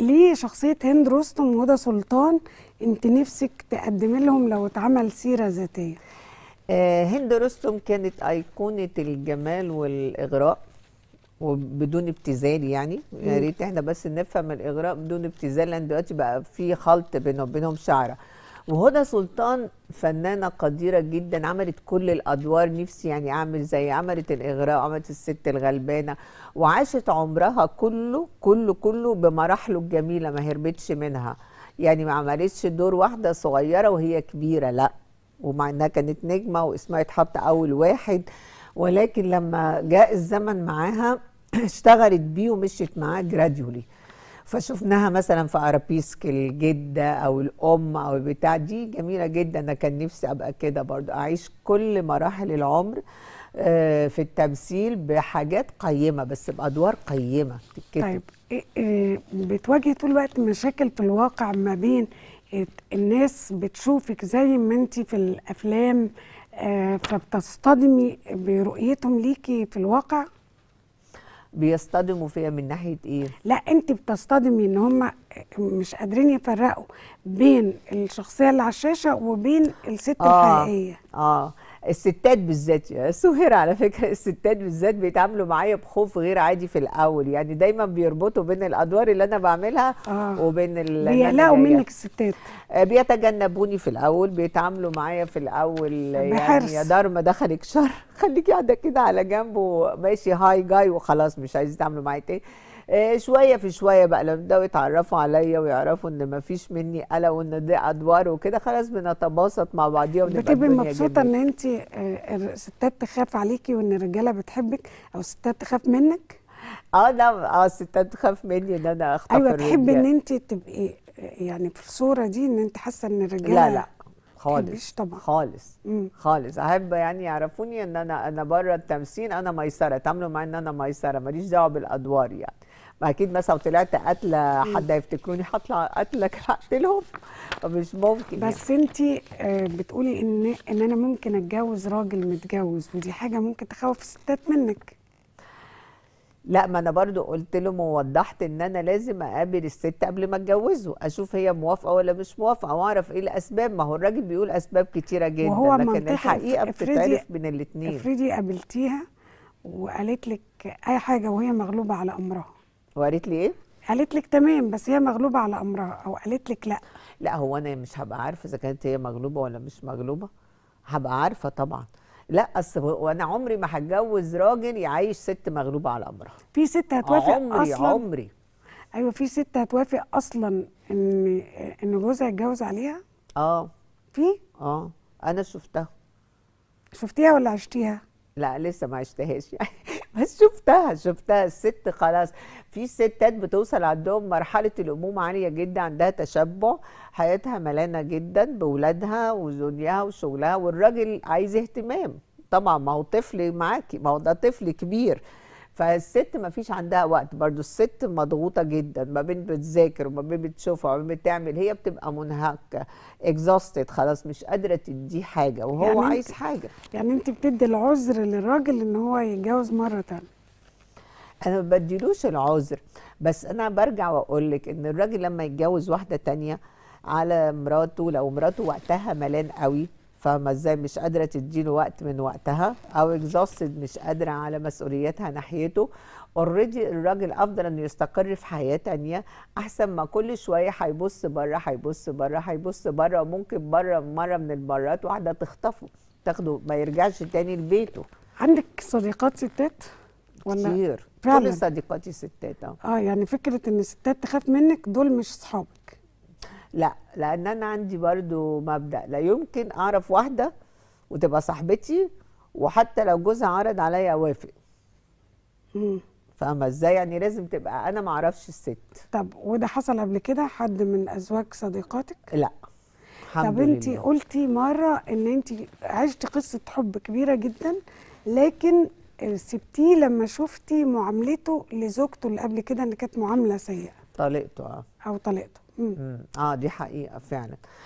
ليه شخصية هند رستم وهدى سلطان انت نفسك تقدمي لهم لو اتعمل سيرة ذاتية؟ آه، هند رستم كانت أيقونة الجمال والإغراء وبدون ابتذال يعني. يا ريت إحنا بس نفهم الإغراء بدون ابتذال لأن دلوقتي بقى في خلط بينهم وبينهم شعرة. وهدى سلطان فنانة قديرة جدا عملت كل الأدوار. نفسي يعني أعمل زي عملت الإغراء وعملت الست الغلبانة وعاشت عمرها كله كله كله بمراحله الجميلة ما هربتش منها. يعني ما عملتش دور واحدة صغيرة وهي كبيرة لا. ومع إنها كانت نجمة واسمها يتحط أول واحد. ولكن لما جاء الزمن معاها اشتغلت بيه ومشيت معاه جراديولي فشفناها مثلا في أرابيسك الجدة أو الأم أو البتاع. دي جميلة جدا أنا كان نفسي أبقى كده برضو. أعيش كل مراحل العمر آه، في التمثيل بحاجات قيمة بس بأدوار قيمة. تتكتب. طيب إيه إيه بتواجهي طول الوقت مشاكل في الواقع ما بين الناس بتشوفك زي ما انت في الأفلام آه، فبتصطدمي برؤيتهم ليكي في الواقع؟ بيصطدموا فيا من ناحية إيه؟ لا انت بتصطدمي إن هم مش قادرين يفرقوا بين الشخصية اللي على الشاشه وبين الست الحقيقية. آه. الستات بالذات يا سهير على فكرة الستات بالذات بيتعاملوا معايا بخوف غير عادي في الأول يعني دايما بيربطوا بين الأدوار اللي أنا بعملها آه. وبين بيقلقوا. منك الستات آه، بيتجنبوني في الأول بيتعاملوا معايا في الأول بحرص. يعني يا دار ما دخلك شر خليكي قاعدة كده على جنب وماشي هاي جاي وخلاص مش عايز يتعاملوا معايا تاني شوية في شوية بقى لما بداوا يتعرفوا عليا ويعرفوا إن ما فيش مني قلق وإن دي أدوار وكده خلاص بنتباسط مع بعضيها ونبقى بتبقي مبسوطة. إن انت الستات تخاف عليكي وإن الرجالة بتحبك أو الستات تخاف منك آه لا آه الستات تخاف مني إن أنا أخطف أيوه تحبي إن. انت تبقي آه، يعني في الصورة دي إن انت حاسة إن الرجالة لا لا خالص طبعا. خالص مم. خالص أحب يعني يعرفوني إن أنا أنا بره التمثيل أنا ميسرة تعاملوا معايا إن أنا ميسرة ماليش دعوة بالأدوار يعني ما أكيد مثلا طلعت قاتله حد هيفتكروني هطلع قاتله هقتلهم. مش ممكن يعني. بس أنت بتقولي إن إن أنا ممكن أتجوز راجل متجوز ودي حاجة ممكن تخوف الستات منك. لا ما أنا برضو قلت لهم ووضحت إن أنا لازم أقابل الست قبل ما أتجوزه أشوف هي موافقة ولا مش موافقة واعرف إيه الأسباب. ما هو الراجل بيقول أسباب كتيرة جدا وهو لكن. الحقيقة بتتعرف من الاثنين افرضي قابلتيها وقالت لك أي حاجة وهي مغلوبة على أمرها. وقالت لي إيه؟ قالت لك تمام بس هي مغلوبة على أمرها أو قالت لك لا. لا هو أنا مش هبقى عارفة إذا كانت هي مغلوبة ولا مش مغلوبة. هبقى عارفة طبعا. لا أصل وأنا عمري ما هتجوز راجل يعيش ست مغلوبة على أمرها. في ست هتوافق عمري أصلا؟ عمري. أيوه في ست هتوافق أصلا إن إن جوزها يتجوز عليها؟ آه. في؟ آه. أنا شفتها. شفتيها ولا عشتيها؟ لا لسه ما عشتهاش. يعني شفتها شفتها. الست خلاص في ستات بتوصل عندهم مرحلة الأمومة عالية جدا عندها تشبع. حياتها ملانة جدا بولادها وزوجها وشغلها والراجل عايز اهتمام. طبعا ما هو طفل معاكي ما هو ده طفل كبير. فالست ما فيش عندها وقت. برضو الست مضغوطة جدا ما بين بتذاكر وما بين بتشوفها وما بين بتعمل. هي بتبقى منهكة exhausted خلاص مش قادرة تديه حاجة وهو يعني عايز حاجة. يعني انت بتدي العذر للراجل ان هو يتجوز مرة تانية. أنا ما بديلوش العذر بس أنا برجع واقول لك إن الراجل لما يتجوز واحدة تانية على مراته لو مراته وقتها ملان قوي فاهمه إزاي مش قادرة تديله وقت من وقتها أو exhausted مش قادرة على مسؤولياتها ناحيته. already الراجل أفضل إنه يستقر في حياة تانية. أحسن ما كل شوية هيبص بره هيبص بره هيبص بره وممكن بره مرة من المرات واحدة تخطفه تاخده ما يرجعش تاني لبيته. عندك صديقات ستات؟ ولا؟ كتير. فعلا. كل صديقاتي ستات آه. آه يعني فكرة إن الستات تخاف منك دول مش صحابك. لا لأن أنا عندي برضو مبدأ. لا يمكن أعرف واحدة وتبقى صاحبتي وحتى لو جوزها عرض عليا اوافق. فاهمة إزاي؟ يعني لازم تبقى أنا ما أعرفش الست. طب وده حصل قبل كده؟ حد من أزواج صديقاتك؟ لا. الحمد طب انت قلتي مرة إن انت عشتي قصة حب كبيرة جدا لكن سبتيه لما شفتي معاملته لزوجته اللي قبل كده ان كانت معاملة سيئة. طلقته آه. أو طليقته. آه دي حقيقة فعلا.